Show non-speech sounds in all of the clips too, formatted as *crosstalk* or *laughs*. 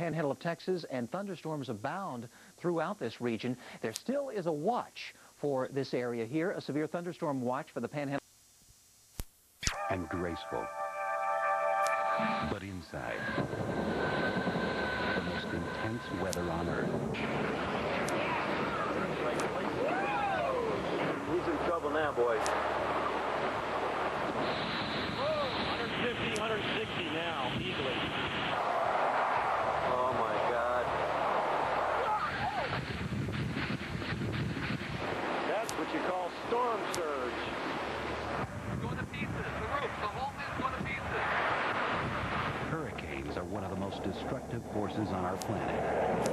panhandle of Texas, and thunderstorms abound throughout this region. There still is a watch for this area here, a severe thunderstorm watch for the panhandle. And graceful. But inside, the most intense weather on Earth. Who's in trouble now, boys? 150, 160 now, easily. Oh my God. That's what you call storm surge. Going to pieces. The roof, the whole thing's going to pieces. Hurricanes are one of the most destructive forces on our planet.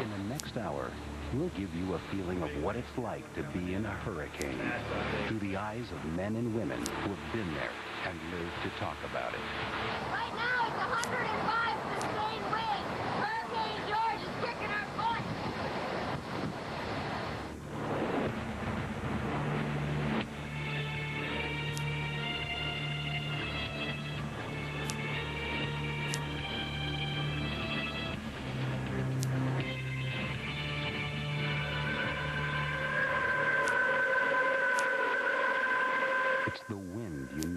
In the next hour, we'll give you a feeling of what it's like to be in a hurricane through the eyes of men and women who have been there and lived to talk about it. Right now it's 105 sustained winds.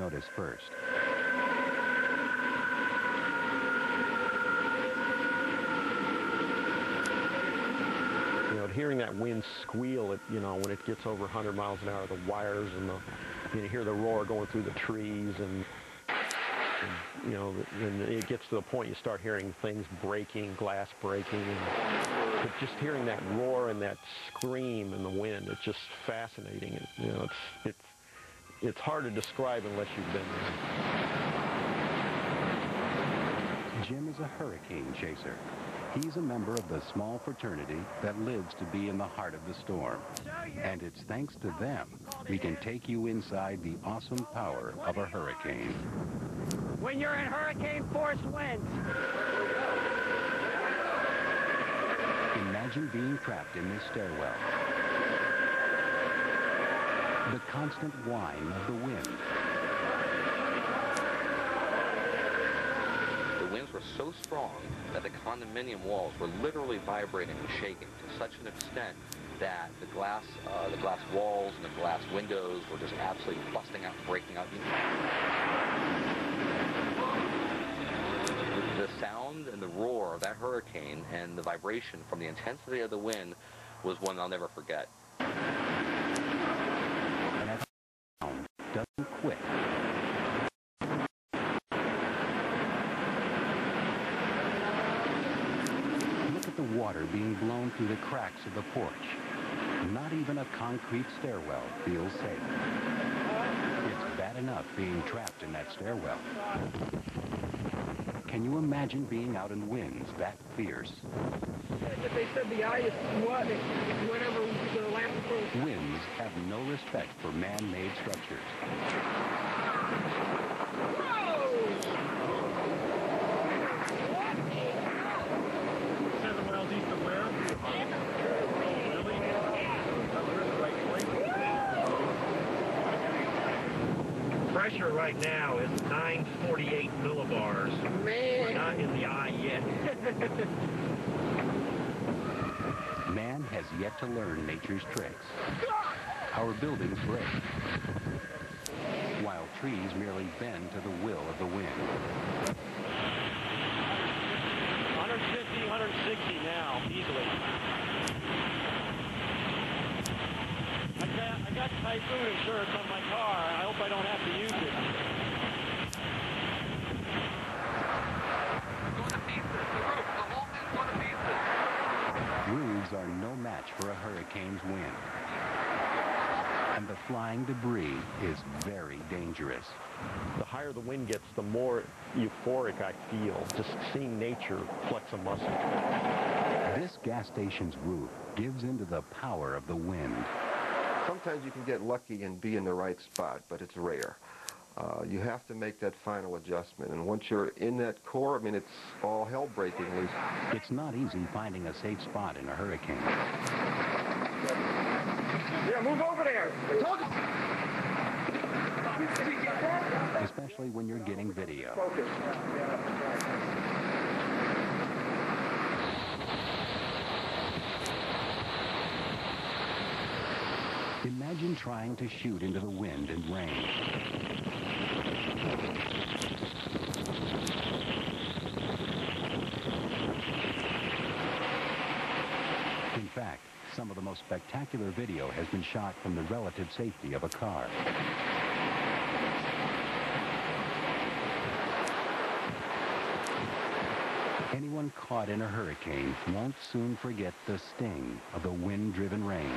Notice first. You know, hearing that wind squeal, it, you know, when it gets over 100 miles an hour, the wires and the, you know, hear the roar going through the trees and, and you know, and it gets to the point you start hearing things breaking, glass breaking, and but just hearing that roar and that scream in the wind, it's just fascinating. It, you know, it's, it's, it's hard to describe unless you've been there. Jim is a hurricane chaser. He's a member of the small fraternity that lives to be in the heart of the storm. And it's thanks to them we can take you inside the awesome power of a hurricane. When you're in hurricane force winds. Imagine being trapped in this stairwell. The constant whine of the wind. The winds were so strong that the condominium walls were literally vibrating and shaking to such an extent that the glass, uh, the glass walls and the glass windows were just absolutely busting out, breaking out. The sound and the roar of that hurricane and the vibration from the intensity of the wind was one I'll never forget. And that sound doesn't quit. Look at the water being blown through the cracks of the porch. Not even a concrete stairwell feels safe. It's bad enough being trapped in that stairwell. Can you imagine being out in winds that fierce? If they said the eye is what, whatever the last. Winds have no respect for man-made structures. Seven miles east of where? Really? We're in the right place. Pressure right now is 948 millibars. We're not in the eye yet. *laughs* Man has yet to learn nature's tricks. Our buildings break, while trees merely bend to the will of the wind. 150, 160 now, easily. I got, I got typhoon insurance on my car. I hope I don't have to use it. Going to pieces. The roof, the whole thing's going to pieces. Roofs are no match for a hurricane's wind. And the flying debris is very dangerous. The higher the wind gets, the more euphoric I feel. Just seeing nature flex a muscle. This gas station's roof gives into the power of the wind. Sometimes you can get lucky and be in the right spot, but it's rare. Uh, you have to make that final adjustment. And once you're in that core, I mean, it's all hell breaking loose. It's not easy finding a safe spot in a hurricane. Yeah, move over there. especially when you're getting video. Imagine trying to shoot into the wind and rain. In fact, some of the most spectacular video has been shot from the relative safety of a car. Anyone caught in a hurricane won't soon forget the sting of the wind-driven rain.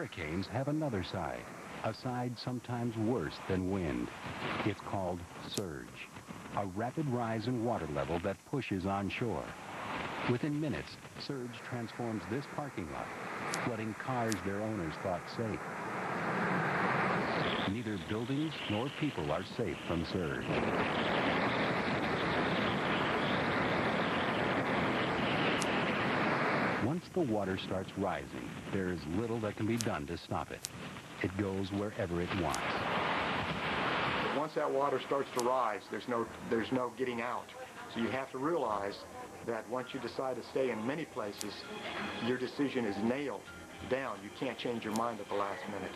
Hurricanes have another side, a side sometimes worse than wind. It's called surge, a rapid rise in water level that pushes onshore. Within minutes, surge transforms this parking lot, flooding cars their owners thought safe. Neither buildings nor people are safe from surge. The water starts rising, there is little that can be done to stop it. It goes wherever it wants. Once that water starts to rise, there's no, there's no getting out. So you have to realize that once you decide to stay in many places, your decision is nailed down. You can't change your mind at the last minute.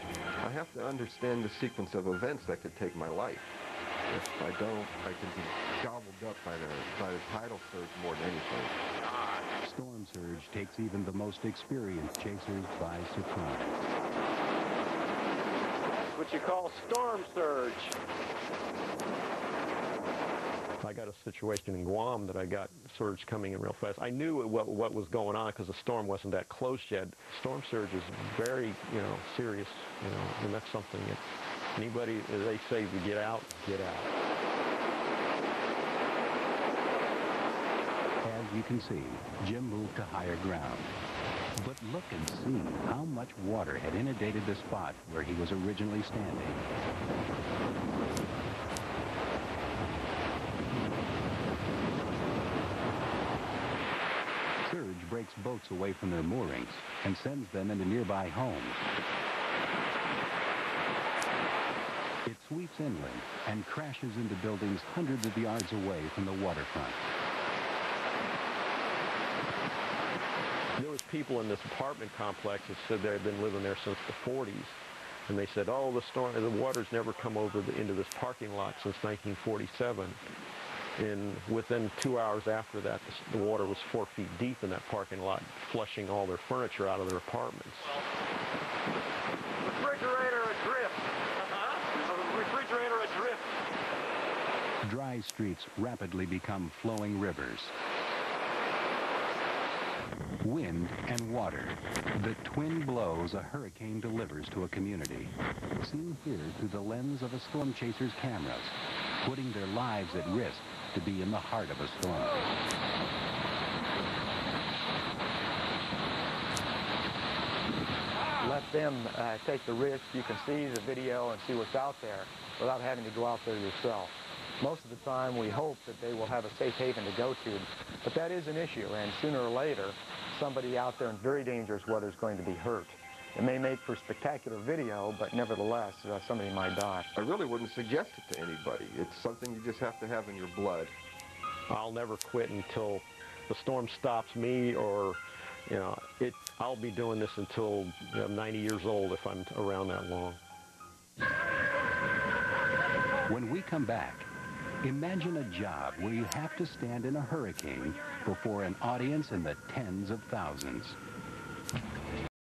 I have to understand the sequence of events that could take my life. If I don't, I can be gobbled up by the, by the tidal surge more than anything. Ah, Storm surge takes even the most experienced chasers by surprise. what you call storm surge. I got a situation in Guam that I got surge coming in real fast. I knew what, what was going on because the storm wasn't that close yet. Storm surge is very, you know, serious, you know, and that's something that anybody, as they say, to get out, get out. You can see, Jim moved to higher ground. But look and see how much water had inundated the spot where he was originally standing. Surge breaks boats away from their moorings and sends them into nearby homes. It sweeps inland and crashes into buildings hundreds of yards away from the waterfront. There was people in this apartment complex that said they had been living there since the 40s. And they said, oh, the storm, the water's never come over the, into this parking lot since 1947. And within two hours after that, the, the water was four feet deep in that parking lot, flushing all their furniture out of their apartments. Refrigerator adrift. Uh-huh. Refrigerator adrift. Dry streets rapidly become flowing rivers. Wind and water, the twin blows a hurricane delivers to a community. Seen here through the lens of a storm chaser's cameras, putting their lives at risk to be in the heart of a storm. let them uh, take the risk. You can see the video and see what's out there without having to go out there yourself. Most of the time, we hope that they will have a safe haven to go to, but that is an issue, and sooner or later, somebody out there in very dangerous weather is going to be hurt. It may make for spectacular video, but nevertheless, uh, somebody might die. I really wouldn't suggest it to anybody. It's something you just have to have in your blood. I'll never quit until the storm stops me or, you know, it, I'll be doing this until you know, I'm 90 years old if I'm around that long. When we come back, imagine a job where you have to stand in a hurricane before an audience in the tens of thousands.